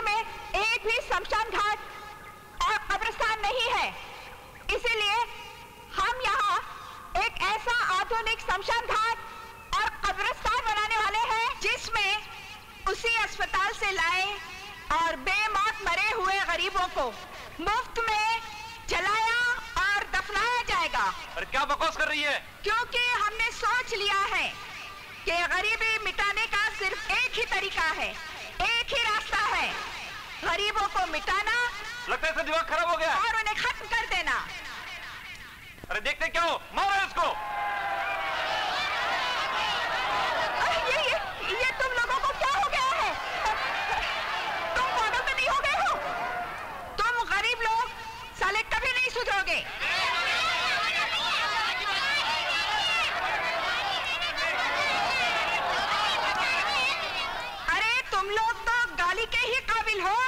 इलाके में एक भी शमशान घाट और कब्रिस्तान नहीं है। इसीलिए हम यहाँ एक ऐसा आधुनिक शमशान घाट और कब्रिस्तान बनाने वाले हैं जिसमें उसी अस्पताल से लाए और बेमौत मरे हुए गरीबों को मुफ़्त में जलाया और दफनाया जाएगा। अरे क्या बकवास कर रही है? क्योंकि हमने सोच लिया है कि गरीबी मिटाने का सिर्फ़ एक ही तरीका है एक ही रास्ता है गरीबों को मिटाना इसका दिमाग खराब हो गया। और उन्हें खत्म कर देना। अरे देखते क्या? हो मारो इसको। ये ये ये तुम लोगों को क्या हो गया है? तुम पागल तो नहीं हो गए हो? तुम गरीब लोग साले कभी नहीं सुधरोगे। अरे तुम लोग तो गाली के ही काबिल हो।